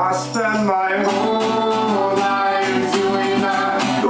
I spend my whole life doing the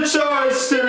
A choice